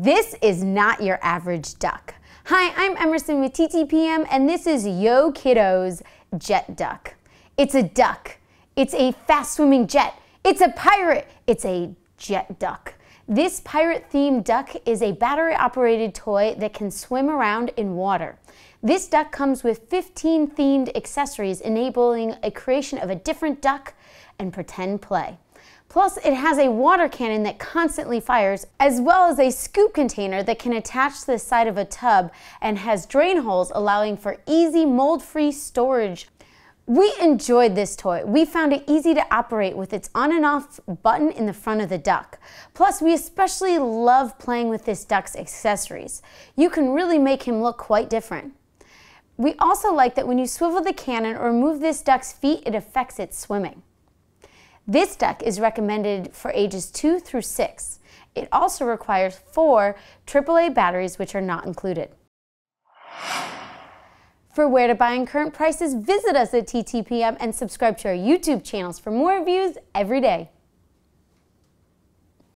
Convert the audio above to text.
This is not your average duck. Hi, I'm Emerson with TTPM, and this is YooKidoo's Jet Duck. It's a duck. It's a fast swimming jet. It's a pirate. It's a jet duck. This pirate themed duck is a battery operated toy that can swim around in water. This duck comes with 15 themed accessories, enabling a creation of a different duck and pretend play. Plus, it has a water cannon that constantly fires, as well as a scoop container that can attach to the side of a tub and has drain holes allowing for easy mold-free storage. We enjoyed this toy. We found it easy to operate with its on and off button in the front of the duck. Plus, we especially love playing with this duck's accessories. You can really make him look quite different. We also like that when you swivel the cannon or move this duck's feet, it affects its swimming. This duck is recommended for ages 2 through 6. It also requires four AAA batteries, which are not included. For where to buy and current prices, visit us at TTPM and subscribe to our YouTube channels for more reviews every day.